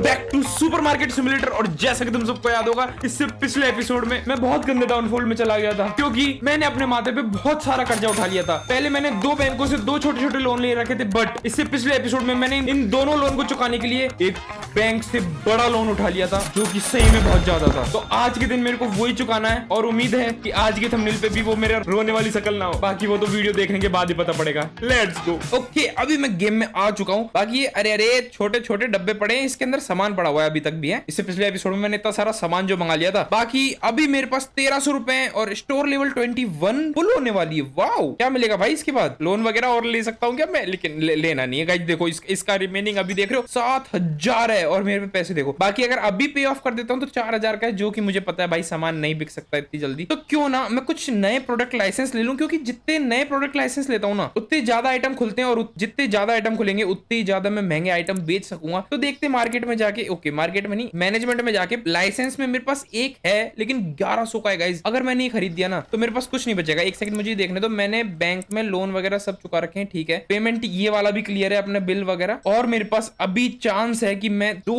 Back to supermarket simulator और जैसा कि तुम सबको याद होगा इससे पिछले एपिसोड में मैं बहुत गंदे डाउनफॉल में चला गया था, क्योंकि मैंने अपने माथे पे बहुत सारा कर्जा उठा लिया था। पहले मैंने दो बैंकों से दो छोटे छोटे लोन ले रखे थे बट इससे पिछले एपिसोड में मैंने इन दोनों लोन को चुकाने के लिए एक बैंक से बड़ा लोन उठा लिया था, जो कि सही में बहुत ज़्यादा था। तो आज के दिन मेरे को वही चुकाना है और उम्मीद है कि आज के थंबनेल पे भी वो मेरे रोने वाली शकल ना हो। बाकी वो तो वीडियो देखने के बाद ही पता पड़ेगा। लेट्स गो ओके अभी मैं गेम में आ चुका हूँ। बाकी अरे अरे छोटे छोटे डब्बे पड़े हैं, इसके अंदर सामान पड़ा हुआ है अभी तक भी है। इससे पिछले एपिसोड में मैंने इतना सारा सामान जो मंगा लिया था बाकी अभी मेरे पास तेरह सौ रुपए और store level twenty one full होने वाली है। वाओ क्या मिलेगा भाई इसके बाद? लोन वगैरह और ले सकता हूँ क्या मैं? लेकिन ले, लेना नहीं है। देखो इस, इसका रिमेनिंग अभी देख रहे हो सात हज़ार है और मेरे पे पैसे देखो। बाकी अगर अभी पे ऑफ़ कर देता हूँ तो चार हज़ार का है जो की मुझे पता है भाई सामान नहीं बिक सकता इतनी जल्दी। तो क्यों ना मैं कुछ नए प्रोडक्ट लाइसेंस ले लूँ? क्योंकि जितने नए प्रोडक्ट लाइसेंस लेता हूँ ना उतने ज़्यादा आइटम खुलते हैं और जितने ज़्यादा आइटम खुलेंगे उतने ज़्यादा मैं महँगे आइटम बेच सकूँगा। तो देखते मार्केट में जाके ओके मार्केट में नहीं मैनेजमेंट में जाके लाइसेंस में मेरे पास एक है, लेकिन ग्यारह सौ का है गाइज़ अगर मैंने ये खरीद दिया ना तो मेरे पास कुछ नहीं बचेगा। एक सेकंड मुझे देखने दो, मैंने बैंक में लोन वगैरह सब चुका रखे हैं, ठीक है। पेमेंट ये वाला भी क्लियर है, अपने बिल वगैरह। और मेरे पास अभी चांस है कि मैं दो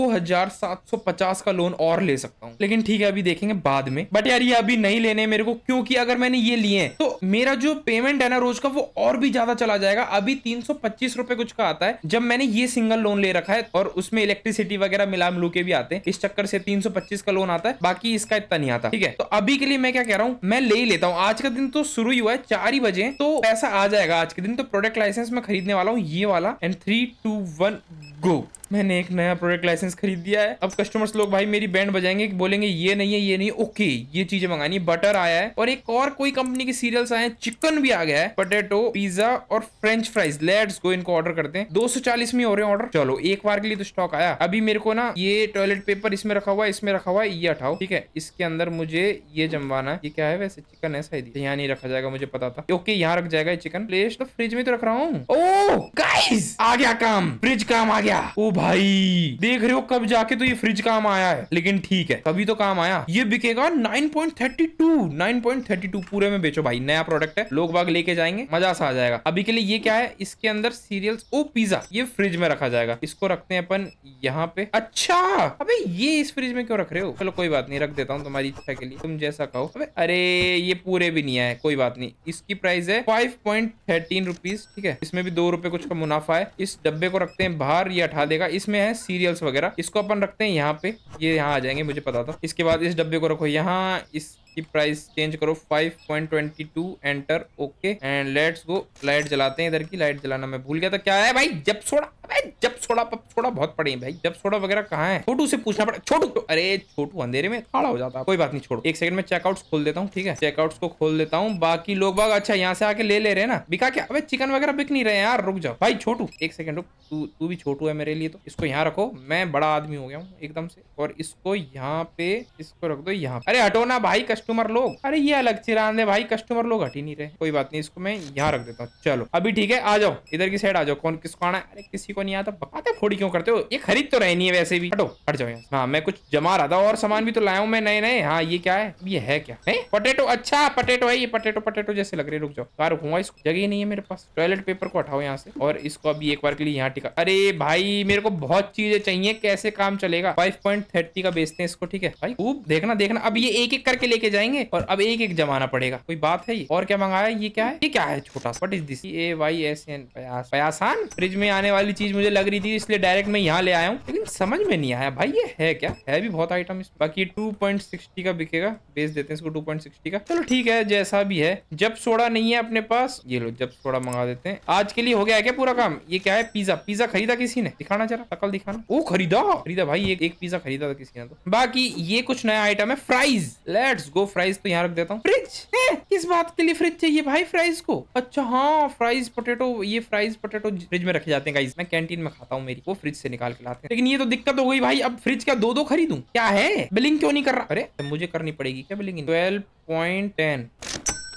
का लोन और ले सकता हूँ। लेकिन ठीक है, अभी देखेंगे बाद में। बट यार, ये अभी नहीं लेने मेरे को, क्योंकि अगर मैंने ये लिए तो मेरा जो पेमेंट है ना रोज का, वो और भी ज़्यादा चला जाएगा। अभी तीन रुपए कुछ का आता है, जब मैंने ये सिंगल लोन ले रखा है, और उसमें इलेक्ट्रिसिटी मिला मिलू के भी आते हैं। इस चक्कर से 325 का लोन आता है, बाकी इसका इतना नहीं आता, ठीक है? तो अभी के लिए मैं क्या कह रहा हूँ, मैं ले ही लेता हूँ। आज का दिन तो शुरू ही हुआ है, चार ही बजे तो पैसा आ जाएगा आज के दिन तो प्रोडक्ट लाइसेंस मैं खरीदने वाला हूँ, ये वाला and three two one go मैंने एक नया प्रोडक्ट लाइसेंस खरीद दिया है। अब कस्टमर्स लोग भाई मेरी बैंड बजाएँगे, कि बोलेंगे, ये नहीं है, ये नहीं ओके ये चीज़ें मंगानी। है बटर आया है और एक और कोई कंपनी के सीरियल्स आए हैं। चिकन भी आ गया है। पोटेटो पिज्जा और फ्रेंच फ्राइज लेट्स गो इनको ऑर्डर करते हैं। दो सौ चालीस में हो रहे हैं ऑर्डर चलो, एक बार के लिए तो स्टॉक आया। अभी मेरे को ना ये टॉयलेट पेपर इसमें रखा हुआ है, इसमें रखा हुआ है, ये हटाओ, ठीक है? इसके अंदर मुझे ये जमवाना है। ये क्या है वैसे? चिकन है शायद। यहाँ नहीं रखा जाएगा, मुझे पता था। ओके यहाँ रख जाएगा चिकन प्लेस तो फ्रिज में तो रख रहा हूँ। ओ गाइस आ गया काम। फ्रिज काम आ गया। ओ भाई, देख रहे हो कब जाके तो ये फ्रिज काम आया है। लेकिन ठीक है कभी तो काम आया। ये बिकेगा 9.32 9.32 पूरे में बेचो भाई। नया प्रोडक्ट है, लोग बाग लेके जाएँगे, मज़ा सा आ जाएगा। अभी के लिए ये क्या है, इसके अंदर सीरियल्स ओ पिज्जा ये फ्रिज में रखा जाएगा। इसको रखते हैं अपन यहाँ पे। अच्छा! अबे, ये इस फ्रिज में क्यों रख रहे हो? चलो, कोई बात नहीं, रख देता हूँ तुम्हारी इच्छा के लिए। तुम जैसा कहो। अरे, ये पूरे भी नहीं आए, कोई बात नहीं। इसकी प्राइस है फाइव पॉइंट थर्टीन रुपीज़ ठीक है? इसमें भी दो रुपए कुछ का मुनाफा है। इस डब्बे को रखते हैं बाहर, ये उठा देगा। इसमें है सीरियल्स वगैरह। इसको अपन रखते हैं यहाँ पे। ये यहाँ आ जाएँगे, मुझे पता था। इसके बाद इस डब्बे को रखो। यहाँ इस की प्राइस चेंज करो 5.22 enter okay and let's go light जलाते हैं इधर की लाइट जलाना मैं भूल गया था। क्या है भाई? जब सोड़ा जब सोड़ा सोड़ा बहुत पड़े भाई। जब सोड़ा वगैरह कहाँ है? छोटू से पूछना पड़ा, छोटू अरे छोटू अंधेरे में खड़ा हो जाता कोई बात नहीं, छोड़ो। एक सेकंड में चेकआउट खोल देता हूँ, ठीक है? चेकआउट को खोल देता हूँ। बाकी लोग बाग अच्छा यहाँ से आके ले ले रहे ना? बिका क्या? अबे चिकन वगैरह बिक नहीं रहे यार, रुक जाओ। भाई छोटू, एक सेकंड रुक। तू तू भी छोटू है मेरे लिए तो इसको यहाँ रखो। मैं बड़ा आदमी हो गया हूँ एकदम से। और इसको यहाँ पे, इसको रख दो यहाँ अरे हटो ना भाई कस्टमर लोग। अरे, ये अलग चिरान भाई कस्टमर लोग हट ही नहीं रहे। कोई बात नहीं, इसको मैं यहाँ रख देता हूँ। चलो, अभी ठीक है, आ जाओ। इधर की साइड आ जाओ। कौन, किसको आना है? अरे, किसी को नहीं आता। बताते फोड़ी क्यों करते हो? ये खरीद तो रहे नहीं है वैसे भी। हटो, हट जाओ यहाँ हाँ मैं कुछ जमा रहा था और सामान भी तो लाया हूँ मैं नए नए हाँ ये क्या है? ये है क्या? है? पटेटो अच्छा पटेटो है ये। पटेटो पटेटो जैसे लग रहे रुक जाओ। कार रुकूँगा इसको जगह ही नहीं है मेरे पास। टॉयलेट पेपर को हटाओ यहाँ से। और इसको अभी एक बार के लिए यहाँ टिका। अरे भाई, मेरे को बहुत चीज़ें चाहिए। कैसे काम चलेगा? फाइव पॉइंट थर्टी का बेचते हैं इसको, ठीक है? भाई, खूब देखना देखना। अब ये एक एक करके लेके जाएँगे और अब एक एक जमाना पड़ेगा। कोई बात है ये? और क्या मंगाया? ये क्या है? ये क्या है छोटा what is this A Y S N प्रयासान fridge में आने वाली चीज़ मुझे लग रही थी, इसलिए डायरेक्ट मैं यहाँ ले आया हूँ। समझ में नहीं आया। भाई ये है क्या? है भी बहुत आइटम इस बाकी टू पॉइंट सिक्सटी का बिकेगा। बेच देते हैं इसको टू पॉइंट सिक्सटी का। चलो ठीक है, जैसा भी है। जब सोडा नहीं है अपने पास, ये लो, जब सोडा मंगा देते हैं। आज के लिए हो गया है क्या पूरा काम? ये क्या है? पिज्जा पिज्जा खरीदा किसी ने? दिखाना जरा शकल दिखाना। ओ, खरीदा? खरीदा भाई, एक एक पिज्जा खरीदा था किसी ने तो। बाकी ये कुछ नया आइटम है फ्राइज लेट्स गो फ्राइज तो यहाँ रख देता हूँ। फ्रिज किस बात के लिए फ्रिज चाहिए भाई फ्राइज को? अच्छा हाँ फ्राइज पोटेटो ये फ्राइज पोटेटो फ्रिज में रखे जाते हैं मैं कैंटीन में खाता हूँ मेरी। वो फ्रिज से निकाल के लाते हैं। लेकिन ये तो दिक्कत हो गई भाई, अब फ्रिज का दो दो खरीदू। क्या है? बिलिंग क्यों नहीं कर रहा? अरे, मुझे करनी पड़ेगी क्या बिलिंग ट्वेल्व पॉइंट टेन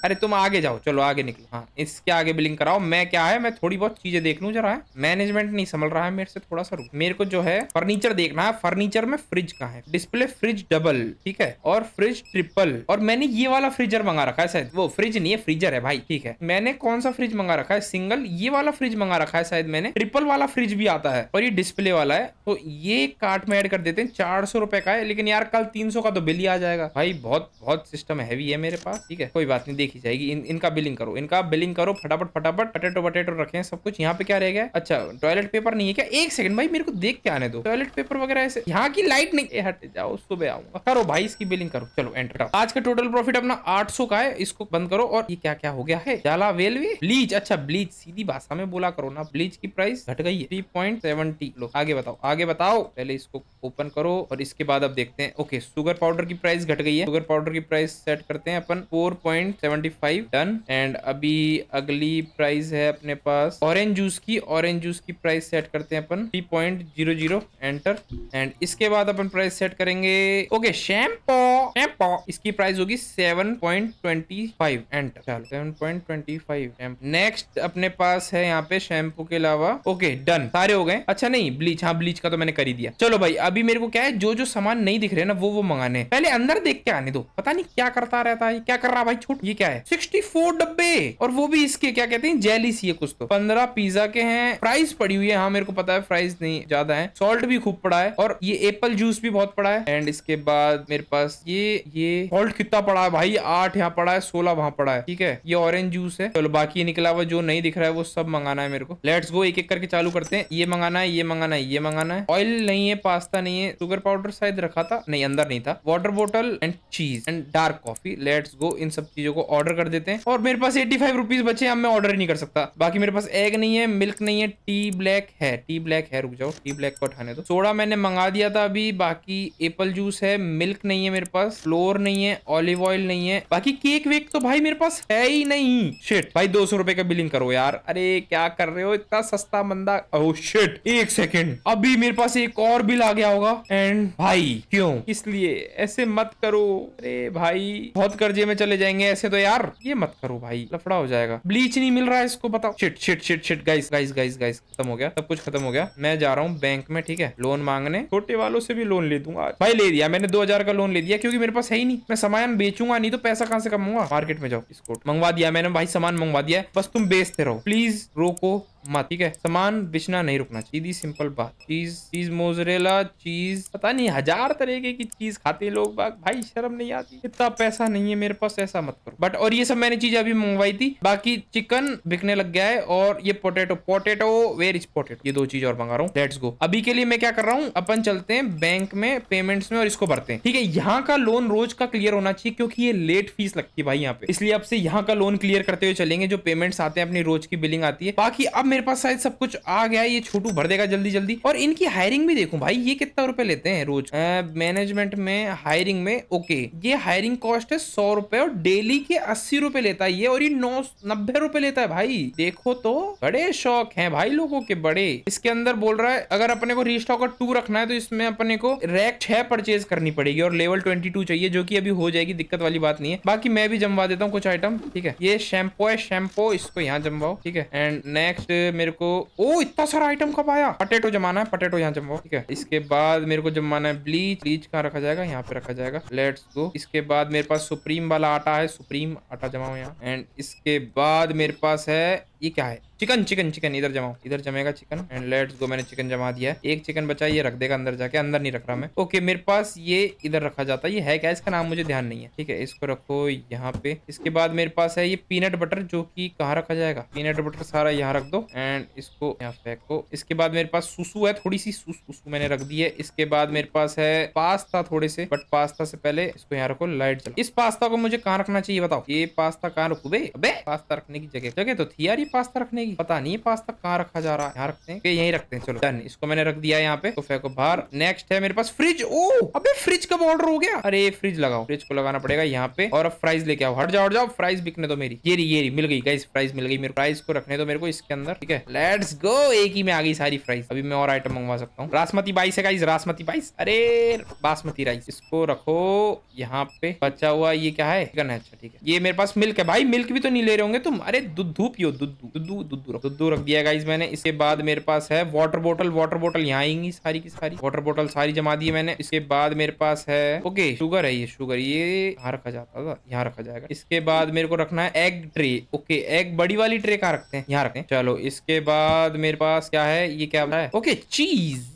अरे तुम आगे जाओ, चलो आगे निकलो। हाँ इसके आगे बिलिंग कराओ। मैं क्या है, मैं थोड़ी बहुत चीज़ें देख लूँ जरा। है मैनेजमेंट नहीं संभल रहा है मेरे से थोड़ा सा रुक। मेरे को जो है, फर्नीचर देखना है। फर्नीचर में फ्रिज कहाँ है। डिस्प्ले फ्रिज डबल, ठीक है? और फ्रिज ट्रिपल। और मैंने ये वाला फ्रिजर मंगा रखा है शायद। वो फ्रिज नहीं है, फ्रीजर है भाई, ठीक है? मैंने कौन सा फ्रिज मंगा रखा है? सिंगल ये वाला फ्रिज मंगा रखा है शायद मैंने। ट्रिपल वाला फ्रिज भी आता है और ये डिस्प्ले वाला है। तो ये कार्ट में ऐड कर देते हैं। चार सौ रुपए का है, लेकिन यार कल तीन सौ का तो बिल ही आ जाएगा। भाई, बहुत बहुत सिस्टम हैवी है मेरे पास, ठीक है? कोई बात नहीं देखी जाएगी। इन, इनका बिलिंग करो। इनका बिलिंग करो फटाफट फटाफट पटेटो पटेटो रखे सब कुछ। यहाँ पे क्या रह गया? अच्छा टॉयलेट पेपर नहीं है क्या? एक सेकंड भाई मेरे को देख के आने दो। टॉयलेट पेपर वगैरह ऐसे यहाँ की लाइट नहीं हट जाओ सुबह आऊँगा। करो भाई इसकी बिलिंग करो। चलो एंटर आज का टोटल प्रॉफिट अपना 800 का है। इसको बंद करो। और ये क्या क्या हो गया है? जाला वेलवे ब्लीच अच्छा ब्लीच सीधी भाषा में बोला करो ना। ब्लीच की प्राइस घट गई है। थ्री पॉइंट सेवेंटी लो आगे बताओ आगे बताओ। पहले इसको ओपन करो और इसके बाद अब देखते हैं। ओके शुगर पाउडर की प्राइस घट गई है। शुगर पाउडर की प्राइस सेट करते हैं अपन। Four point five done and अभी अगली प्राइस है अपने पास ऑरेंज जूस की। ऑरेंज जूस की प्राइस सेट करते हैं अपन। Three point zero zero enter and इसके बाद अपन प्राइस सेट करेंगे। ओके शैम्पो शैम्पो इसकी प्राइस होगी seven point twenty five enter चलो seven point twenty five next अपने पास है यहाँ पे शैम्पू के अलावा। ओके डन सारे हो गए। अच्छा नहीं ब्लीच हाँ ब्लीच का तो मैंने कर ही दिया। चलो भाई, अभी मेरे को क्या है, जो जो सामान नहीं दिख रहे ना, वो वो मंगाने पहले अंदर देख के आने दो। पता नहीं क्या करता रहता है, क्या कर रहा भाई, छूट। ये क्या है? सिक्सटी फोर डब्बे। और वो भी इसके, क्या कहते हैं जेली सी है कुछ तो। पंद्रह पिज्जा के हैं। प्राइस पड़ी हुई है। हाँ मेरे को पता है प्राइस नहीं, ज़्यादा है। सॉल्ट भी खूब पड़ा है। और ये एप्पल जूस भी बहुत पड़ा है। एंड इसके बाद मेरे पास ये ये सॉल्ट कितना पड़ा है? भाई, आठ यहाँ पड़ा है, सोलह वहाँ पड़ा है। ठीक है? ये ऑरेंज जूस है। चलो, बाकी निकला हुआ जो नहीं दिख रहा है, वो सब मंगाना है मेरे को। लेट्स गो एक एक करके चालू करते हैं। ये मंगाना है, ये मंगाना है, ये मंगाना है। ऑयल नहीं है पास्ता नहीं है। शुगर पाउडर शायद रखा था? नहीं, अंदर नहीं था। Water bottle and cheese and dark coffee let's go इन सब चीज़ों को ऑर्डर कर देते हैं। और मेरे पास एटी फाइव रुपीज़ बचे, अब मैं ऑर्डर ही नहीं कर सकता। बाकी मेरे पास एग नहीं है मिल्क नहीं है टी ब्लैक है। टी ब्लैक है, रुक जाओ। टी ब्लैक को उठाने दो। सोडा मैंने मंगा दिया था अभी, बाकी एप्पल जूस है मिल्क नहीं है मेरे पास फ्लोर नहीं है ऑलिव ऑयल नहीं है। बाकी केक वेक तो भाई मेरे पास है ही नहीं। शिट भाई दो सौ रुपए का बिलिंग करो यार। अरे क्या कर रहे हो? इतना सस्ता मंदा ओह शिट एक सेकेंड अभी मेरे पास एक और बिल आ गया होगा। एंड भाई, क्यों? इसलिए ऐसे मत करो। अरे भाई, बहुत कर्जे में चले जाएँगे, ऐसे तो यार, ये मत करो भाई, लफड़ा हो जाएगा। ब्लीच नहीं मिल रहा है इसको, बताओ। Shit shit shit shit guys guys guys guys खत्म हो गया, सब कुछ खत्म हो गया। मैं जा रहा हूँ बैंक में, ठीक है? लोन मांगने। छोटे वालों से भी लोन ले दूँगा। भाई ले दिया मैंने दो हज़ार का लोन ले दिया क्योंकि मेरे पास है ही नहीं। मैं सामान बेचूँगा, नहीं तो पैसा कहाँ से कमाऊँगा? मार्केट में जाओ, इसको। मंगवा दिया मैंने, भाई सामान मंगवा दिया बस तुम बेचते रहो। प्लीज़ रोको। मत, ठीक है? सामान बिछना नहीं रुकना सीधी सिंपल बात। चीज़ चीज़ मोजरेला चीज़ पता नहीं, हज़ार तरीके की चीज़ खाते लोग बाग। भाई, शर्म नहीं आती। इतना पैसा नहीं है मेरे पास, ऐसा मत करो। बट और ये सब मैंने चीज़ अभी मंगवाई थी। बाकी चिकन बिकने लग गया है और ये potato potato where is potato ये दो चीज़ और मंगा रहा हूँ। लेट्स गो अभी के लिए मैं क्या कर रहा हूँ? अपन चलते हैं बैंक में पेमेंट्स में और इसको भरते हैं। ठीक है, यहाँ का लोन रोज का क्लियर होना चाहिए क्योंकि ये लेट फ़ीस लगती है भाई यहाँ पे। इसलिए अब से यहाँ का लोन क्लियर करते हुए चलेंगे, जो पेमेंट्स आते हैं, अपनी रोज की बिलिंग आती है। बाकी अब मेरे पास शायद सब कुछ आ गया, ये छोटू भर देगा जल्दी जल्दी। और इनकी हायरिंग भी देखूँ भाई, ये कितना रुपए लेते हैं रोज? मैनेजमेंट में हायरिंग में ओके ये हायरिंग कॉस्ट है सौ रुपए और डेली के अस्सी रुपए लेता है ये, और ये नौ नब्बे रुपए लेता है भाई। देखो तो बड़े शौक हैं भाई लोगों के बड़े। इसके अंदर बोल रहा है, अगर अपने को रिस्टॉकर टू रखना है तो इसमें अपने को रैक छह परचेज करनी पड़ेगी, और लेवल ट्वेंटी टू चाहिए, जो की अभी हो जाएगी, दिक्कत वाली बात नहीं है। बाकी मैं भी जमवा देता हूँ कुछ आइटम ठीक है? ये शैम्पो है शैम्पो इसको यहाँ जमवाओ, ठीक है? एंड नेक्स्ट मेरे को, ओ, इतना सारा आइटम कब आया? पटेटो जमाना है पटेटो यहाँ जमाओ ठीक है। इसके बाद मेरे को जमाना है ब्लीच ब्लीच कहाँ रखा जाएगा? यहाँ पे रखा जाएगा। लेट्स गो इसके बाद मेरे पास सुप्रीम वाला आटा है सुप्रीम आटा जमाओ यहाँ। एंड इसके बाद मेरे पास है ये क्या है? चिकन चिकन चिकन इधर जमाओ। इधर जमेगा चिकन एंड लेट्स गो मैंने चिकन जमा दिया एक चिकन बचा, ये रख देगा अंदर जाके, अंदर नहीं रख रहा मैं। ओके मेरे पास ये इधर रखा जाता है। ये है क्या? इसका नाम मुझे ध्यान नहीं है। ठीक है, इसको रखो यहाँ पे। इसके बाद मेरे पास है ये पीनट बटर जो कि कहाँ रखा जाएगा? पीनट बटर सारा यहाँ रख दो एंड इसको यहाँ फेंको। इसके बाद मेरे पास सुसु है, थोड़ी सी सुसु मैंने रख दी है। इसके बाद मेरे पास है पास्ता थोड़े से बट पास्ता से पहले इसको यहाँ रखो लाइट चलो। इस पास्ता को मुझे कहाँ रखना चाहिए बताओ? ये पास्ता कहाँ रखू बे? पास्ता रखने की जगह। जगह तो थी यार ये पास्ता रखने की? पता नहीं पास्ता कहाँ रखा जा रहा है? यहाँ रखते हैं यही रखते हैं? चलो, डन। इसको मैंने रख दिया यहाँ पे। तो फेंको बाहर। नेक्स्ट है मेरे पास फ्रिज ओ अबे फ्रिज कब ऑर्डर हो गया? अरे फ्रिज लगाओ। फ्रिज को लगाना पड़ेगा यहाँ पे। और अब फ्राइज लेके आओ। हट जाओ हट जाओ। फ्राइज बिकने दो मेरी। ये रही ये रही। मिल गई गाइस फ्राइज मिल गई मेरे प्राइस को रखने दो मेरे को इसके अंदर। ठीक है? लेट्स गो एक ही में आ गई सारी फ्राइज अभी मैं और आइटम मंगवा सकता हूँ। रासमती बाइस है गाइस रासमती बाईस अरे, बासमती राइस इसको रखो यहाँ पे। बचा हुआ ये क्या है? चिकन है। अच्छा ठीक है। ये मेरे पास मिल्क है। भाई मिल्क भी तो नहीं ले रहे होंगे तुम। अरे, दूध धूप पियो दूध दूध रख दुद्दू रख दिया गाइस मैंने। इसके बाद मेरे पास है वाटर बोटल वाटर बोटल यहाँ आएँगी सारी की सारी। वाटर बोटल सारी जमा दी मैंने। इसके बाद मेरे पास है ओके शुगर है ये शुगर ये यहाँ रखा जाता था, यहाँ रखा जाएगा। इसके बाद मेरे को रखना है एग ट्रे ओके एग बड़ी वाली ट्रे कहाँ रखते हैं? यहाँ रखते हैं चलो, इसके बाद मेरे पास क्या है? ये क्या है? ओके चीज़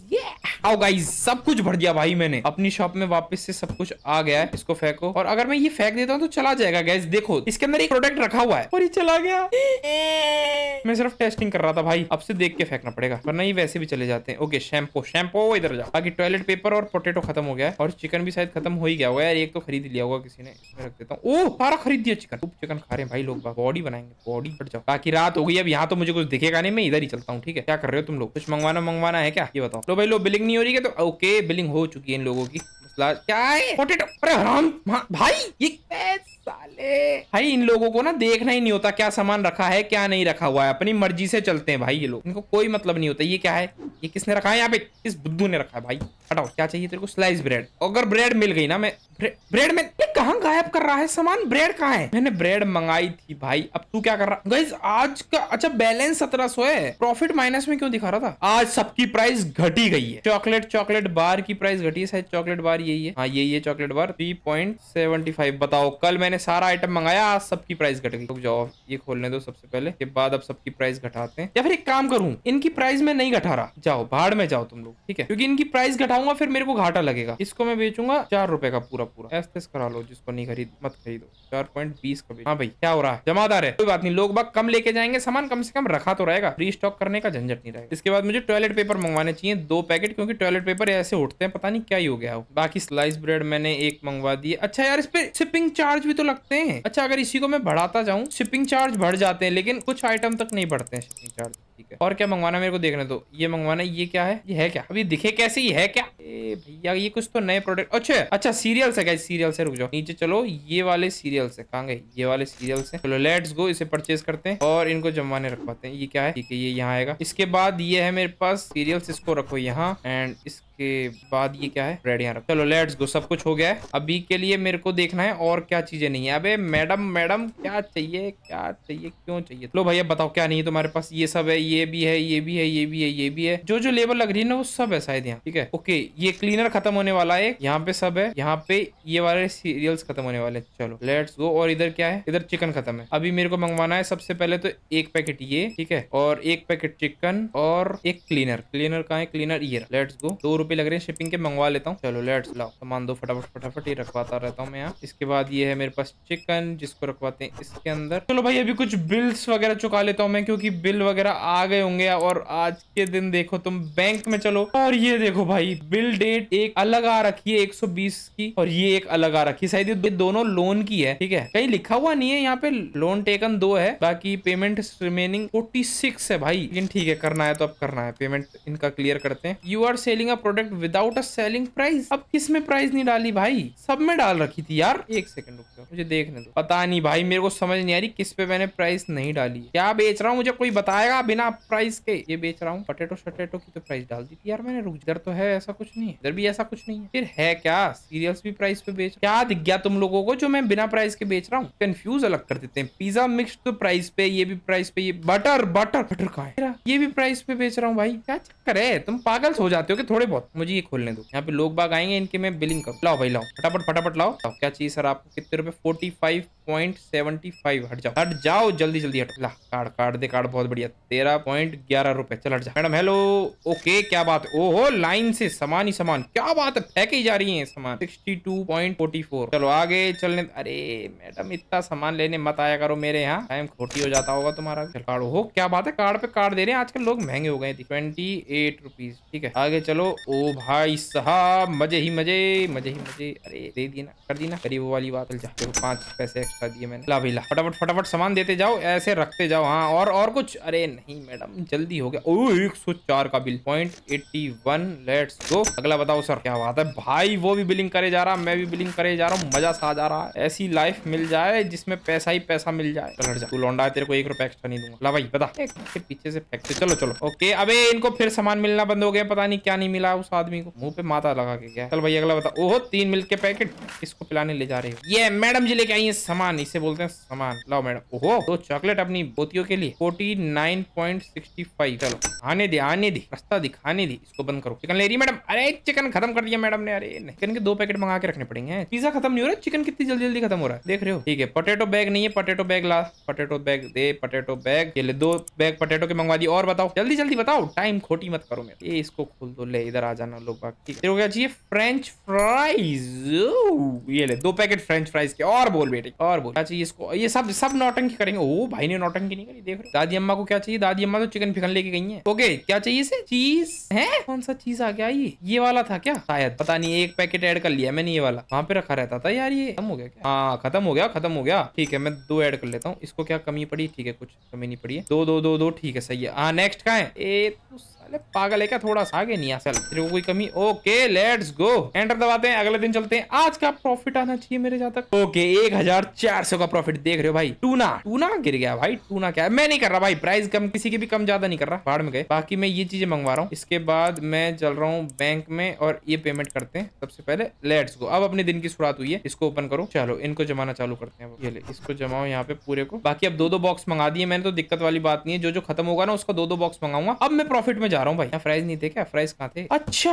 आओ गाइस सब कुछ भर दिया भाई मैंने। अपनी शॉप में वापस से सब कुछ आ गया है इसको फेंको। और अगर मैं ये फेंक देता हूँ तो चला जाएगा गैस देखो इसके अंदर एक प्रोडक्ट रखा हुआ है और ये चला गया। मैं सिर्फ़ टेस्टिंग कर रहा था भाई अब से देख के फेंकना पड़ेगा। वरना ये वैसे भी चले जाते हैं। ओके शैम्पो शैम्पो इधर जाओ। बाकी टॉयलेट पेपर और पोटेटो खत्म हो गया और चिकन भी शायद खत्म हो ही गया होगा यार एक तो खरीद लिया होगा किसी ने। रख देता हूँ। ओ सारा खरीद दिया चिकन खूब चिकन खा रहे हैं भाई लोग बॉडी बनाएँगे बॉडी बढ़ जाओ। बाकी रात हो गई अब यहाँ तो मुझे कुछ दिखेगा नहीं मैं इधर ही चलता हूँ ठीक है? क्या कर रहे हो तुम लोग? कुछ मंगवाना मंगवाना है क्या? ये बताओ। भाई लो बिलिंग नहीं हो रही है तो ओके बिलिंग हो चुकी है इन लोगों की। क्या है? पोटेटो अरे हराम। भाई ये साले। भाई, इन लोगों को ना देखना ही नहीं होता क्या सामान रखा है, क्या नहीं रखा हुआ है। अपनी मर्ज़ी से चलते हैं भाई ये लोग। इनको कोई मतलब नहीं होता। ये क्या है? ये किसने रखा है यहाँ पे? किस बुद्धू ने रखा है भाई? हटाओ, क्या चाहिए तेरे को? Slice bread. अगर ब्रेड मिल गई ना, मैं ब्रेड में कहा गायब कर रहा है सामान? ब्रेड कहाँ है? मैंने ब्रेड मंगाई थी भाई। अब तू क्या कर रहा गाइज़ आज का अच्छा बैलेंस सत्रह सौ है। प्रॉफिट माइनस में क्यों दिखा रहा था? आज सबकी प्राइस घटी गई है। चॉकलेट चॉकलेट बार की प्राइस घटी है। शायद चॉकलेट बार यही है। हाँ यही है chocolate bar. Three point seventy five. बताओ, कल मैंने सारा आइटम मंगाया, आज सबकी प्राइस घट गई। जाओ ये खोलने दो सबसे पहले के बाद अब सबकी प्राइस घटाते हैं। या फिर एक काम करूँ, इनकी प्राइस में नहीं घटा रहा। जाओ, भाड़ में जाओ तुम लोग, ठीक है? क्योंकि इनकी प्राइस घटाऊँगा, फिर मेरे को घाटा लगेगा। इसको मैं बेचूँगा चार रुपए का पूरा पूरा। ऐसे करा लो, जिसको नहीं खरीद, मत खरीदो। चार पॉइंट बीस का हाँ भाई, क्या हो रहा है? जमादार है। कोई बात नहीं, लोग बाग कम लेके जाएँगे, सामान कम से कम रखा तो रहेगा। रीस्टॉक करने का झंझट नहीं रहेगा। इसके बाद मुझे टॉयलेट पेपर मंगवाने चाहिए, दो पैकेट क्योंकि टॉयलेट पेपर ऐसे उठते हैं, पता नहीं क्या ही हो गया हो। बाकी स्लाइस ब्रेड मैंने एक मंगवा दिए अच्छा यार, इस पे शिपिंग चार्ज भी तो लगते हैं। अच्छा अगर इसी को मैं बढ़ाता जाऊँ शिपिंग चार्ज बढ़ जाते हैं, लेकिन कुछ आइटम तक नहीं बढ़ते हैं शिपिंग चार्ज ठीक है। और क्या मंगवाना मेरे को देखने दो। ये मंगवाना, ये क्या है? ये है क्या? अभी दिखे कैसे, ये है क्या? भैया, ये कुछ तो नए प्रोडक्ट अच्छा अच्छा सीरियल से क्या सीरियल से रुक जाओ। नीचे चलो, ये वाले सीरियल से कहाँ ये वाले सीरियल से चलो लेट्स गो इसे परचेज करते हैं और इनको जमवाने रखवाते हैं। ये क्या है? ठीक है, ये यहाँ आएगा। इसके बाद ये है मेरे पास सीरियल्स इसको रखो यहाँ एंड इस के बाद ये क्या है? रेड यहाँ रख। चलो लेट्स गो सब कुछ हो गया है। अभी के लिए मेरे को देखना है और क्या चीज़ें नहीं है। अबे मैडम मैडम क्या चाहिए? क्या चाहिए? क्यों चाहिए? लो भैया, बताओ, क्या नहीं है तुम्हारे पास? ये सब है ये भी है, ये भी है, ये भी है, ये भी है। जो जो लेबर लग रही है ना, वो सब है शायद यहाँ, ठीक है? ओके ये क्लीनर खत्म होने वाला है, यहाँ पे सब है। यहाँ पे ये वाले सीरियल्स खत्म होने वाले चलो। लेट्स गो और इधर क्या है? इधर चिकन खत्म है। अभी मेरे को मंगवाना है सबसे पहले तो एक पैकेट ये, ठीक है? और एक पैकेट चिकन और एक क्लीनर क्लीनर का है? क्लीनर ये लेट्स गो दो रुपए लग रहे हैं शिपिंग के, मंगवा लेता हूँ। चलो लेट्स लाओ। सामान दो फटाफट फटाफट, ये रखवाता रहता हूँ मैं यहाँ। इसके बाद ये है मेरे पास चिकन जिसको रखवाते हैं इसके अंदर। चलो भाई, अभी कुछ बिल्स वगैरह चुका लेता हूँ मैं, क्योंकि बिल वगैरह आ गए होंगे और आज के दिन देखो तुम बैंक में चलो। और ये देखो भाई, बिल डेट एक अलग आ रखी है एक सौ बीस की, और ये एक अलग आ रखी है। शायद ये दोनों लोन की है, ठीक है? कहीं लिखा हुआ नहीं है, यहाँ पे लोन टेकन दो है, बाकी पेमेंट रिमेनिंग फोर्टी है भाई। लेकिन ठीक है, करना है तो अब करना है। पेमेंट इनका क्लियर करते हैं। You are selling a product without a selling price अब किसमें प्राइस नहीं डाली भाई? सब में डाल रखी थी यार। एक सेकंड रुक मुझे देखने दो। पता नहीं भाई, मेरे को समझ नहीं आ रही किस पे मैंने प्राइस नहीं डाली क्या बेच रहा हूँ? मुझे कोई बताएगा बिना प्राइस के, ये बेच रहा हूँ पटेटो शटेटो की तो प्राइस डाल दी थी यार मैंने रुक, इधर तो है ऐसा कुछ नहीं इधर भी ऐसा कुछ नहीं है। फिर है क्या? सीरियल्स भी प्राइस पे बेच क्या दिख गया तुम लोगों को जो मैं बिना प्राइस के बेच रहा हूँ? कंफ्यूज अलग कर देते हैं। पिज्जा मिक्स तो प्राइस पे, ये भी प्राइस पे, ये बटर बटर बटर का है। ये भी प्राइस पे बेच रहा हूँ भाई। क्या चक्कर है? तुम पागल हो जाते हो कि थोड़े बहुत। मुझे ये खोलने दो। यहाँ पे लोग बाग आएँगे, इनके मैं बिलिंग करूँ। लाओ भाई, लाओ। फटाफट फटाफट लाओ। क्या चाहिए सर आपको? कितने रुपए? Forty five point seventy five हट जाओ। हट जाओ। जल्दी जल्दी हट। ला कार्ड कार्ड दे कार्ड बहुत बढ़िया। तेरह पॉइंट ग्यारह रुपए। चल जा। मैडम हेलो ओके क्या बात ओहो लाइन से सामान ही सामान। क्या बात है? फेंकी जा रही है सामान। Sixty two point forty four चलो आगे चलने। अरे, मैडम, इतना सामान लेने मत आया करो मेरे यहाँ। टाइम खोटी हो जाता होगा तुम्हारा। कार्ड हो क्या बात है? कार्ड पे कार्ड दे रहे हैं। आजकल लोग महँगे हो गए थे ट्वेंटी एट रुपीज़ ठीक है, आगे चलो। ओ भाई साहब, मज़े ही मज़े मज़े ही मज़े। अरे, दे दिए ना, कर दी ना। करीब वाली बात। जा। पाँच पैसे एक्स्ट्रा दिए मैंने। ला ला। फटाफट फटाफट सामान देते जाओ। ऐसे रखते जाओ हाँ। और और कुछ? अरे, नहीं। मैडम, जल्दी हो गया। ओ एक सौ चार का bill point eighty one, let's go. अगला बताओ, सर, क्या बात है? भाई, वो भी बिलिंग करे जा रहा, मैं भी बिलिंग करे जा रहा हूँ, मज़ा सा जा रहा है। ऐसी लाइफ मिल जाए जिसमें पैसा ही पैसा मिल जाए। तू लौंडा है, तेरे को एक रुपया एक्स्ट्रा नहीं दूँगा। भाई एक के पीछे से फेंकते चलो चलो। ओके, अबे, इनको फिर सामान मिलना बंद हो गया, पता नहीं क्या नहीं मिला उस आदमी को। मुँह पे माता लगा के गया। चल भाई, अगला बता। ओहो, तीन मिल्क के पैकेट। किसको पिलाने ले जा रहे हो? ये मैडम जी लेके आई है सामान, इसे बोलते हैं सामान। लाओ, मैडम। ओहो, दो चॉकलेट अपनी बोतियों के लिए। फोर्टी सिक्सटी फाइव चलो। आने दे आने दे, रास्ता दिखाने दी, इसको बंद करो। चिकन ले रही मैडम। अरे चिकन खत्म कर दिया मैडम ने। अरे चिकन के दो पैकेट मंगा के रखने पड़ेंगे। पिज्जा खत्म नहीं हो रहा? चिकन कितनी जल्दी जल्दी खत्म हो रहा है? देख रहे हो। ठीक है पोटेटो बैग नहीं है पोटेटो बैग ला पोटेटो बैग दे पोटेटो बैग ये ले, दो बैग पोटेटो के मंगवा दिए। और बताओ, जल्दी जल्दी बताओ। टाइम खोटी मत करो मेरे। इसको खोल दो, ले, इधर आ जाना लोग बाकी। क्या चाहिए? फ्रेंच फ्राइज ये ले, दो पैकेट फ्रेंच फ्राइज के। और बोल बेटे, और बोल। क्या चाहिए इसको? ये सब सब नौटंकी करेंगे। ओ, भाई ने नौटंकी नहीं करी, देख रहे दादी अम्मा को क्या चाहिए? दादी अम्मा तो चिकन फिकन लेके गई है। ओके क्या चाहिए इसे? चीज़ है? कौन सा चीज़ आ गया ये? ये वाला था क्या? शायद, पता नहीं, एक पैकेट ऐड कर लिया मैंने ये वाला। वहाँ पे रखा रहता था यार ये। खत्म हो गया हाँ खत्म हो गया, खत्म हो गया। ठीक है, मैं दो ऐड कर लेता हूँ। इसको क्या कमी पड़ी? ठीक है, कुछ कमी नहीं पड़ी है। दो दो दो दो, ठीक है, सही है। हाँ नेक्स्ट का है? ए तो साले पागल है क्या? थोड़ा सा आगे नहीं चल तेरे को कोई कमी? ओके लेट्स गो एंटर दबाते हैं। अगले दिन चलते हैं। आज का प्रॉफिट आना चाहिए मेरे जहाँ तक। ओके एक हज़ार चार सौ का प्रॉफिट देख रहे हो भाई। टूना। टूना गिर गया भाई। टूना क्या? है मैं नहीं कर रहा भाई। प्राइस कम, किसी की भी कम ज़्यादा नहीं कर रहा। बाढ़ में गए। बाकी मैं ये चीज़ें मंगवा रहा हूँ। इसके बाद मैं चल रहा हूँ बैंक में और ये पेमेंट करते हैं। सबसे पहले लेट्स गो अब अपने दिन की शुरुआत हुई है। इसको ओपन करो। चलो, इनको जमाना चालू करते हैं। ये ले, इसको जमाओ यहाँ पे पूरे को। बाकी अब दो दो बॉक्स मंगा दिए। मैंने तो दिक्कत वाली बात नहीं है। जो जो खत्म होगा ना, उसका दो दो बॉक्स मंगाऊँगा। अब मैं प्रॉफिट में रहा हूँ भाई। प्राइस नहीं थे क्या? प्राइस कहाँ थे? अच्छा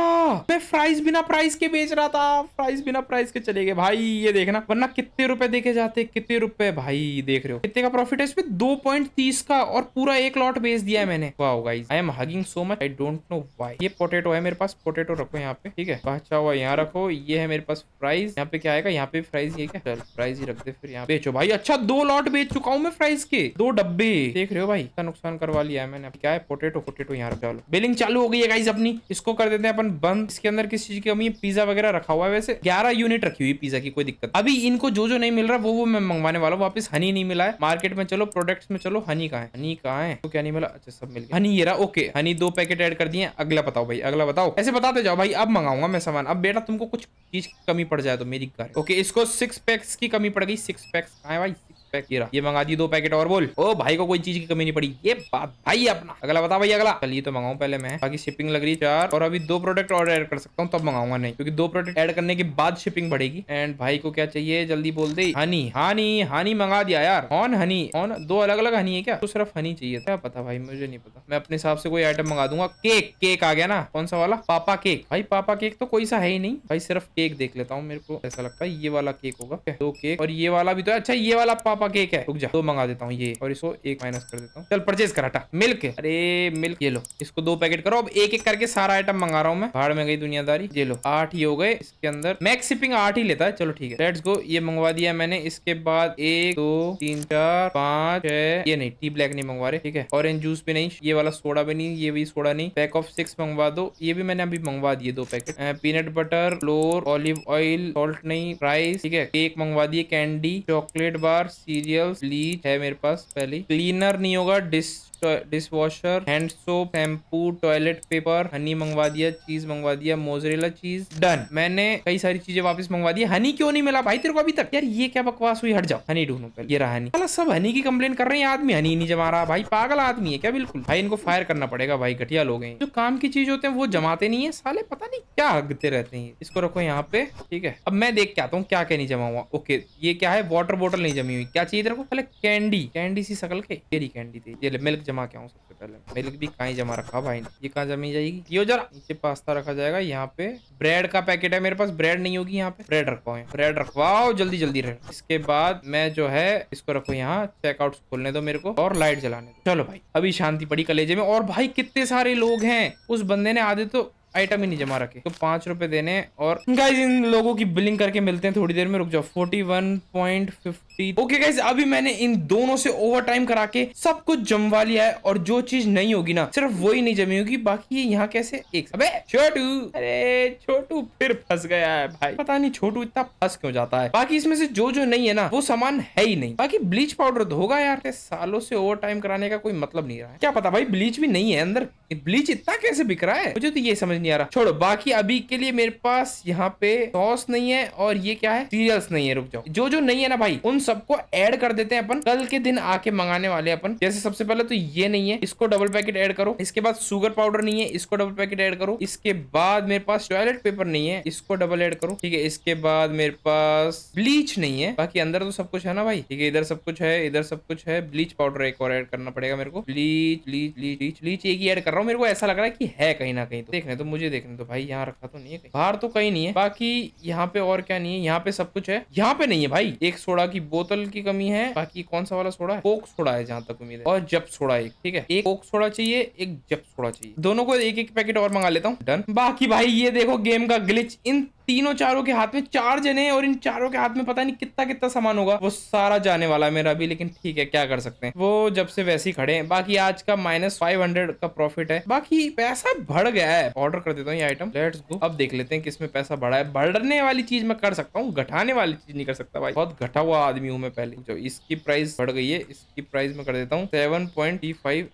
मैं प्राइस बिना प्राइस के बेच रहा था। प्राइस बिना प्राइस के चले गए। भाई, ये देखना, वरना कितने रुपए देखे जाते? कितने रुपए? भाई, देख रहे हो। कितने का प्रॉफिट है? इसमें दो पॉइंट तीस का और पूरा एक लॉट बेच दिया है मैंने। Wow guys I am hugging so much I don't know why ये पोटेटो है मेरे पास। पोटेटो रखो यहाँ पे, ठीक है? अच्छा हुआ यहाँ रखो। ये है मेरे पास प्राइस यहाँ पे क्या आएगा? यहाँ पे प्राइस ये क्या? चल प्राइस ही रख दे फिर यहाँ बेचो भाई अच्छा दो लॉट बेच चुका हूँ मैं प्राइस के। दो डब्बे। देख रहे हो भाई, इतना नुकसान करवा लिया है मैंने। क्या है? पोटेटो पोटेटो यहाँ चलो बिलिंग चालू हो गई है गाइस अपनी। इसको कर देते हैं अपन बंद। इसके अंदर किस चीज़ की कमी है? पिज्जा वगैरह रखा हुआ है वैसे। ग्यारह यूनिट रखी हुई पिज्जा की, कोई दिक्कत अभी इनको जो जो नहीं मिल रहा वो वो मैं मंगवाने वाला हूँ। वापस हनी नहीं मिला है। मार्केट में चलो प्रोडक्ट्स में चलो हनी कहाँ है? हनी कहाँ है? तो क्या नहीं मिला? अच्छा सब मिल गया। हनी ये रहा ओके हनी दो पैकेट ऐड कर दिए अगला बताओ भाई, अगला बताओ। ऐसे बताते जाओ भाई, अब मंगाऊँगा मैं सामान। अब बेटा तुमको कुछ चीज़ की कमी पड़ जाए तो मेरी कार। ओके इसको सिक्स पैक्स की कमी पड़ गई। सिक्स पैक्स कहाँ है भाई? पैक ये रहा। ये मंगा दी दो पैकेट और बोल। ओ, भाई को कोई चीज़ की कमी नहीं पड़ी। ये बात भाई अपना। अगला बता भाई अगला। चलिए तो मंगाऊं पहले मैं। बाकी शिपिंग लग रही चार। और अभी दो प्रोडक्ट और ऐड कर सकता हूँ, तब मंगाऊँगा नहीं। क्योंकि दो प्रोडक्ट ऐड करने के बाद शिपिंग बढ़ेगी। एंड भाई को क्या चाहिए? जल्दी बोल दे। हनी हनी हनी मंगा दिया यार। ऑन हनी ऑन दो अलग अलग हनी है क्या? तो सिर्फ़ हनी चाहिए था। पता भाई, मुझे नहीं पता। मैं अपने हिसाब से कोई आइटम मंगा दूँगा। केक केक आ गया ना। कौन सा वाला? पापा केक भाई, पापा केक तो कोई सा है ही नहीं। भाई, सिर्फ़ केक देख लेता हूँ मेरे को। ऐसा लगता है ये वाला केक होगा। दो केक और ये वाला भी तो अच्छा ये वाला पापा केक है। रुक जा। दो मंगा देता हूँ ये और इसको एक माइनस कर देता हूँ। चल परचेज कर हटा। मिल्क। अरे, मिल्क ये लो। इसको दो पैकेट करो। अब एक एक करके सारा आइटम मंगा रहा हूँ मैं। भाड़ में गई दुनियादारी। ये लो। आठ ही हो गए। इसके अंदर मैक्स शिपिंग आठ ही लेता है। चलो, ठीक है। लेट्स गो ये मंगवा दिया मैंने। इसके बाद एक, दो, तीन, चार, पाँच छह ये नहीं टी ब्लैक नहीं मंगवा रहे। ठीक है। ऑरेंज जूस भी नहीं। ये वाला सोडा भी नहीं। ये भी सोडा नहीं। पैक ऑफ़ सिक्स मंगवा दो। ये भी मैंने अभी मंगवा दिए दो packet peanut butter flour olive oil salt नहीं। राइस ठीक है। केक मंगवा दिए। कैंडी चॉकलेट बार सीरियल्स लीच है मेरे पास पहले। क्लीनर नहीं होगा dish dishwasher hand soap shampoo toilet paper honey मंगवा दिया चीज़ मंगवा दिया मोजरेला चीज़ डन मैंने कई सारी चीज़ें वापस मंगवा दी। हनी क्यों नहीं मिला भाई तेरे को अभी तक? यार ये क्या बकवास हुई? हट जाओ। हनी ढूंढो पहले। ये रहा हनी साला सब हनी की कंप्लेन कर रहे हैं, आदमी हनी नहीं जमा रहा। भाई पागल आदमी है क्या? बिल्कुल। भाई इनको फायर करना पड़ेगा भाई। घटिया लोग हैं। जो काम की चीज़ होते हैं, वो जमाते नहीं है। साले पता नहीं क्या हगते रहते हैं। इसको रखो यहाँ पे, ठीक है? अब मैं देख के आता हूँ क्या क्या नहीं जमा हुआ। ओके, ये क्या है? वाटर बोतल नहीं जमी हुई। क्या चाहिए तेरे को? पहले कैंडी कैंडी सी शकल के। तेरी कैंडी थी। ये मिल्क जमा के आऊँ सबसे पहले। मिल्क भी कहीं जमा रखा भाई ये कहाँ जमी जाएगी? ये जरा नीचे पास्ता रखा जाएगा, यहाँ पे ब्रेड का पैकेट है मेरे पास। ब्रेड नहीं होगी यहाँ पे। ब्रेड रखवाओ ब्रेड रखवाओ, जल्दी जल्दी रहे। इसके बाद मैं जो है, इसको रखो यहाँ चेकआउट खोलने दो मेरे को और लाइट जलाने दो। चलो भाई, अभी शांति पड़ी कलेजे में। और भाई, कितने सारे लोग हैं। उस बंदे ने आधे तो आइटम ही नहीं जमा रखे। तो पाँच रुपए देने और गाइज़ इन लोगों की बिलिंग करके मिलते हैं थोड़ी देर में, रुक जाओ। Forty one point fifty okay guys अभी मैंने इन दोनों से ओवर टाइम करा के सब कुछ जमवा लिया है और जो चीज़ नहीं होगी ना, सिर्फ़ वही नहीं जमी होगी, बाकी यहाँ कैसे? एक अबे, छोटू! अरे, छोटू फिर फंस गया है भाई। पता नहीं छोटू इतना फंस क्यों जाता है। बाकी इसमें से जो जो नहीं है ना, वो सामान है ही नहीं। बाकी ब्लीच पाउडर तो होगा यार। सालों से ओवर टाइम कराने का कोई मतलब नहीं रहा क्या पता भाई ब्लीच भी नहीं है अंदर। ब्लीच इतना कैसे बिक रहा है? मुझे तो ये समझ नहीं आ रहा। छोड़ो, बाकी अभी के लिए मेरे पास यहाँ पे सॉस नहीं है और ये क्या है? सीरियल्स नहीं है, रुक जाओ। जो जो नहीं है ना भाई, उन सबको ऐड कर देते हैं अपन। कल के दिन आके मंगाने वाले अपन। जैसे सबसे पहले तो ये नहीं है, इसको डबल पैकेट ऐड करो। इसके बाद शुगर पाउडर नहीं है, इसको डबल पैकेट ऐड करो। इसके बाद मेरे पास टॉयलेट पेपर नहीं है, इसको डबल ऐड करो। ठीक है, इसके बाद मेरे पास ब्लीच नहीं है। बाकी अंदर तो सब कुछ है ना भाई? ठीक है, इधर सब कुछ है, इधर सब कुछ है। ब्लीच पाउडर एक और ऐड करना पड़ेगा मेरे को। ब्लीच ब्लीच ब्लीच ब्लीच एक ही ऐड कर रहा हूँ। मेरे को ऐसा लग रहा है कि है कहीं ना कहीं तो। देखने तो देखने तो भाई, यहाँ रखा तो नहीं है बाहर तो कहीं नहीं है। बाकी यहाँ पे और क्या नहीं है? यहाँ पे सब कुछ है। यहाँ पे नहीं है भाई। एक सोडा की बोतल की कमी है। बाकी कौन सा वाला सोडा है? कोक सोडा है जहाँ तक उम्मीद है। और जब सोडा एक, ठीक है? एक कोक सोडा चाहिए, एक जब सोडा चाहिए। दोनों को एक एक पैकेट और मंगा लेता हूँ। डन बाकी भाई, ये देखो गेम का ग्लिच इन तीनों चारों के हाथ में, चार जने और इन चारों के हाथ में पता नहीं कितना कितना सामान होगा। वो सारा जाने वाला है मेरा अभी लेकिन ठीक है, क्या कर सकते हैं। वो जब से वैसे ही खड़े हैं। बाकी आज का माइनस फाइव हंड्रेड का प्रॉफिट है। बाकी पैसा बढ़ गया है। ऑर्डर कर देता हूँ ये आइटम लेट्स गो अब देख लेते हैं किसमें पैसा बढ़ा है। बढ़ने वाली चीज़ मैं कर सकता हूँ। घटाने वाली चीज़ नहीं कर सकता भाई। बहुत घटा हुआ आदमी हूँ मैं पहले। जो इसकी प्राइस बढ़ गई है, इसकी प्राइस मैं कर देता हूँ। Seven point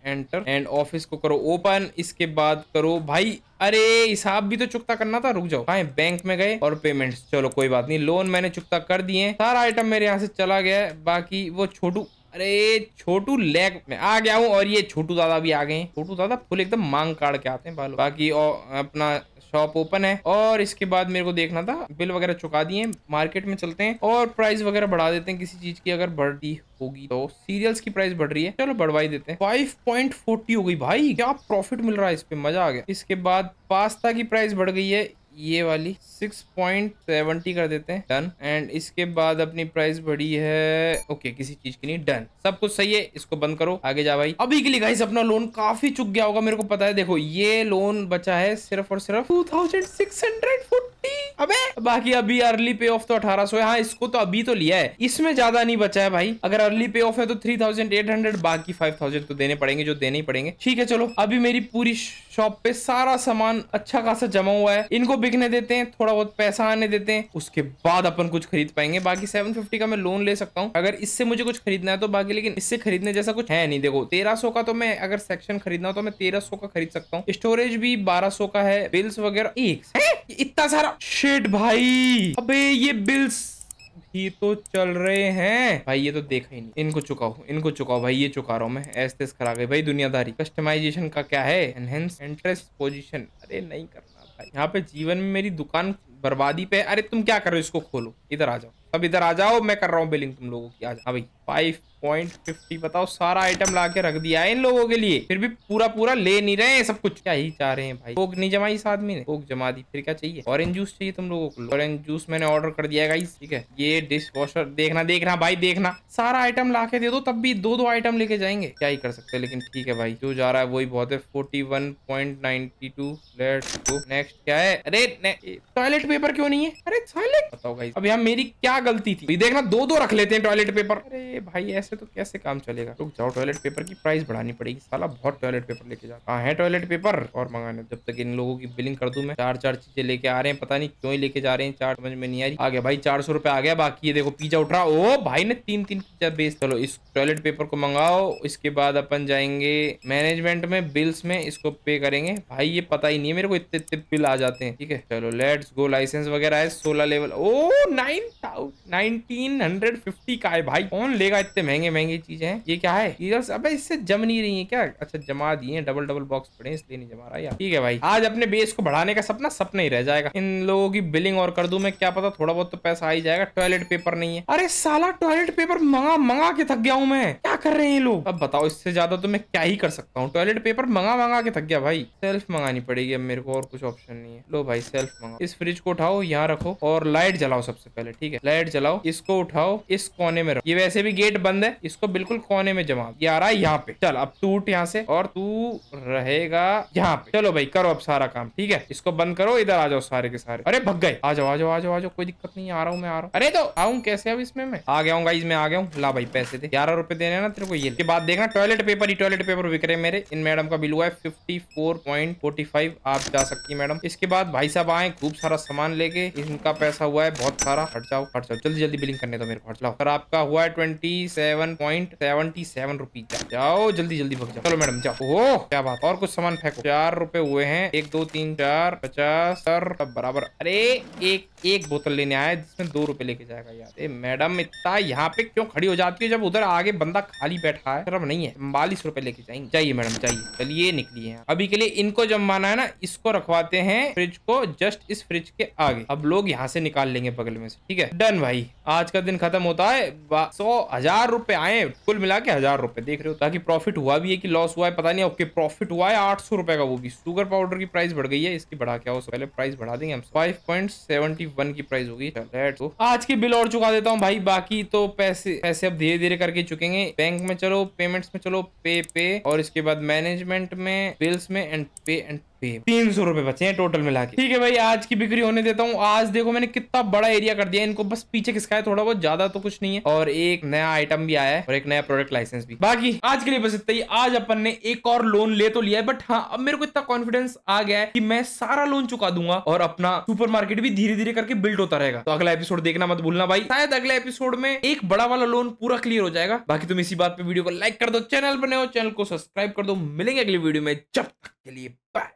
enter and office को करो। ओपन इसके बाद करो। भाई अरे, हिसाब भी तो चुकता करना था, रुक जाओ। हाँ बैंक में गए और पेमेंट चलो, कोई बात नहीं लोन मैंने चुकता कर दिए सारा आइटम मेरे यहाँ से चला गया बाकी वो छोटू अरे, छोटू लैग में आ गया हूँ और ये छोटू दादा भी आ गए छोटू दादा फुल एकदम मांग काट के आते हैं बालों। बाकी और अपना शॉप ओपन है और इसके बाद मेरे को देखना था, बिल वगैरह चुका दिए मार्केट में चलते हैं और प्राइस वगैरह बढ़ा देते हैं किसी चीज़ की अगर बढ़ती होगी तो। सीरियल्स की प्राइस बढ़ रही है। चलो बढ़वाई देते हैं। फाइव पॉइंट फोर्टी हो गई भाई, क्या प्रॉफिट मिल रहा है इस पे? मज़ा आ गया। इसके बाद पास्ता की प्राइस बढ़ गई है। ये वाली सिक्स पॉइंट सेवेंटी कर देते हैं। डन एंड इसके बाद अपनी प्राइस बढ़ी है। ओके किसी चीज़ की नहीं। डन सब कुछ सही है। इसको बंद करो। आगे जा भाई। अभी के लिए गाइस अपना लोन काफ़ी चुक गया होगा। मेरे को पता है। देखो, ये लोन बचा है सिर्फ़ और सिर्फ़ two thousand six hundred forty अबे! बाकी अभी अर्ली पे ऑफ़ तो अठारह सौ है। हाँ इसको तो अभी तो लिया है। इसमें ज़्यादा नहीं बचा है भाई। अगर अर्ली पे ऑफ़ है तो थ्री थाउज़ेंड एट हंड्रेड बाकी फाइव थाउज़ेंड तो देने पड़ेंगे, जो देने ही पड़ेंगे। ठीक है, चलो। अभी मेरी पूरी शॉप पे सारा सामान अच्छा खासा जमा हुआ है। इनको बिकने देते हैं, थोड़ा बहुत पैसा आने देते हैं। उसके बाद अपन कुछ खरीद पाएँगे। बाकी 750 का मैं लोन ले सकता हूँ। अगर इससे मुझे कुछ खरीदना है तो बाकी, लेकिन इससे खरीदने जैसा कुछ है नहीं। देखो 1300 का तो मैं अगर सेक्शन खरीदना हो तो मैं 1300 का खरीद सकता हूँ। स्टोरेज भी 1200 का है बिल्स वगैरह एक इतना सारा शेड भाई। अबे, ये बिल्स ही तो चल रहे हैं। भाई, ये तो देखा ही नहीं। इनको चुकाओ इनको चुकाओ। भाई, ये चुका रहा हूँ मैं। ऐसे करा गई भाई, दुनियादारी। कस्टमाइजेशन का क्या है? एनहेंस इंटरेस्ट पोजीशन अरे, नहीं करना, भाई। यहाँ पे जीवन में मेरी दुकान बर्बादी पे अरे, तुम क्या करो इसको खोलो। इधर आ जाओ। अब इधर आ जाओ। मैं कर रहा हूँ बिलिंग तुम लोगों की। आज हाँ भाई। फाइव पॉइंट फिफ्टी बताओ, सारा आइटम ला के रख दिया है इन लोगों के लिए। फिर भी पूरा पूरा ले नहीं रहे हैं सब कुछ। क्या ही चाह रहे हैं भाई। कोक नहीं जमाई इस आदमी ने? कोक जमा दी, फिर क्या चाहिए? ऑरेंज जूस चाहिए तुम लोगों को। ऑरेंज जूस मैंने ऑर्डर कर दिया गाइस ठीक है? ये डिश वॉशर देखना देखना भाई, देखना। सारा आइटम ला के दे दो, तब भी दो दो आइटम लेके जाएँगे। क्या ही कर सकते हैं, लेकिन ठीक है भाई, जो जा रहा है वही बहुत है। Forty one point ninety two next क्या है? अरे टॉयलेट पेपर क्यों नहीं है? अरे टॉयलेट बताओ भाई अब यहाँ मेरी क्या गलती थी? देखना, दो दो रख लेते हैं टॉयलेट पेपर अरे भाई, ऐसे तो कैसे काम चलेगा? रुक जाओ टॉयलेट पेपर की प्राइस बढ़ानी पड़ेगी। साला बहुत टॉयलेट पेपर लेके जा कहा है टॉयलेट पेपर और मंगाने जब तक इन लोगों की बिलिंग कर दू मैं चार चार चीज़ें लेके आ रहे हैं, पता नहीं क्यों ही लेके जा रहे हैं। चार समझ में नहीं आ रही। आ गया भाई, चार सौ आ गया, बाकी ये देखो पिज्जा उठ रहा। ओ भाई, ने तीन तीन पिज्जा बेच चलो, इस टॉयलेट पेपर को मंगाओ। इसके बाद अपन जाएँगे मैनेजमेंट में बिल्स में, इसको पे करेंगे। भाई, ये पता ही नहीं है मेरे को, इतने इतने बिल आ जाते हैं। ठीक है? चलो लेट्स गो लाइसेंस वगैरह है, सोलह level oh nine nineteen hundred fifty का है भाई। कौन लेगा इतने महँगे महँगे चीज़ें हैं। ये क्या है? अबे इससे जम नहीं रही है क्या? अच्छा जमा दिए डबल डबल बॉक्स पड़े इसलिए नहीं जमा रहा यार। ठीक है भाई। आज अपने बेस को बढ़ाने का सपना सपना ही रह जाएगा। इन लोगों की बिलिंग और कर दू मैं, क्या पता थोड़ा बहुत तो पैसा आ ही जाएगा। टॉयलेट पेपर नहीं है। अरे साला टॉयलेट पेपर मंगा मंगा के थक गया हूँ मैं। क्या कर रहे हैं ये लोग? अब बताओ, इससे ज़्यादा तो मैं क्या ही कर सकता हूँ? टॉयलेट पेपर मंगा मंगा के थक गया भाई। सेल्फ मंगानी पड़ेगी अब मेरे को, और कुछ ऑप्शन नहीं है। लो भाई सेल्फ मंगा इस फ्रिज को उठाओ, यहाँ रखो, और लाइट जलाओ सबसे पहले, ठीक है? लाइट जलाओ, इसको उठाओ, इस कोने में रखो। ये वैसे भी गेट बंद है, इसको बिल्कुल कोने में जमा। ये आ रहा है यहाँ पे। चल, अब उठ यहाँ से और तू रहेगा यहाँ पे। चलो भाई, करो अब सारा काम, ठीक है? इसको बंद करो, इधर आ जाओ सारे के सारे। अरे, भग गए। आ जाओ आ जाओ आ जाओ आ जाओ, कोई दिक्कत नहीं, आ रहा हूँ मैं, आ रहा हूँ। अरे तो आऊँ कैसे अब इसमें मैं? आ गया हूँ गाइज़ मैं आ गया हूँ। ला भाई, पैसे दे। ग्यारह रुपए देने ना तेरे को, ये के बाद देखना टॉयलेट पेपर ही टॉयलेट पेपर बिक रहे मेरे। इन मैडम का बिल हुआ है fifty four point forty five आप जा सकती है मैडम इसके बाद भाई साहब आए, खूब सारा सामान लेके। इनका पैसा हुआ है, बहुत सारा। हट जाओ हट जल्दी जल्दी बिलिंग करने दो मेरे को हट सर आपका हुआ है twenty seven point seventy seven rupees जाओ, जल्दी जल्दी भग जाओ। चलो मैडम, जाओ। ओ क्या बात और कुछ सामान फेंको। चार रुपए हुए हैं। एक, दो, तीन, चार, पचास, सर, सब बराबर। अरे, एक एक बोतल लेने आया जिसमें दो रुपए लेके जाएगा यार। ए, मैडम, इतना यहाँ पे क्यों खड़ी हो जाती है? जब उधर आगे बंदा खाली बैठा है, शर्म नहीं है। बालीस रुपए लेके जाएँगे। चाहिए मैडम चाहिए चलिए निकली है अभी के लिए इनको जब माना है ना, इसको रखवाते हैं फ्रिज को जस्ट इस फ्रिज के आगे। अब लोग यहाँ से निकाल लेंगे बगल में से। ठीक है? डन भाई। आज का दिन खत्म होता है। सौ हज़ार रुपए आए, कुल मिला के हज़ार रुपए देख रहे हो, ताकि प्रॉफिट हुआ भी है कि लॉस हुआ है, पता नहीं ओके प्रॉफिट हुआ है आठ सौ रुपए का वो भी। शुगर पाउडर की प्राइस बढ़ गई है, इसकी बढ़ा क्या हो पहले प्राइस बढ़ा देंगे हम। फाइव पॉइंट सेवेंटी वन की प्राइस होगी तो आज की बिल और चुका देता हूँ भाई, बाकी तो पैसे पैसे अब धीरे धीरे करके चुकेंगे। बैंक में चलो पेमेंट्स में चलो पे पे और इसके बाद मैनेजमेंट में बिल्स में एंड पे एंड तीन सौ रुपए बचे हैं टोटल मिला के। ठीक है भाई, आज की बिक्री होने देता हूँ। आज देखो मैंने कितना बड़ा एरिया कर दिया। इनको बस पीछे किसका है थोड़ा बहुत, ज़्यादा तो कुछ नहीं है। और एक नया आइटम भी आया है और एक नया प्रोडक्ट लाइसेंस भी। बाकी, आज के लिए बस इतना ही। आज अपन ने एक और लोन ले तो लिया है बट हाँ अब मेरे को इतना कॉन्फिडेंस आ गया है कि मैं सारा लोन चुका दूँगा और अपना सुपर भी धीरे धीरे करके बिल्ड होता रहेगा। तो अगला एपिसोड देखना मत भूलना भाई। शायद अगले एपिसोड में एक बड़ा वाला लोन पूरा क्लियर हो जाएगा। बाकी तुम इसी बात पे वीडियो को लाइक कर दो चैनल बने हो चैनल को सब्सक्राइब कर दो। मिलेंगे अगली वीडियो में। जब तक के लिए बाय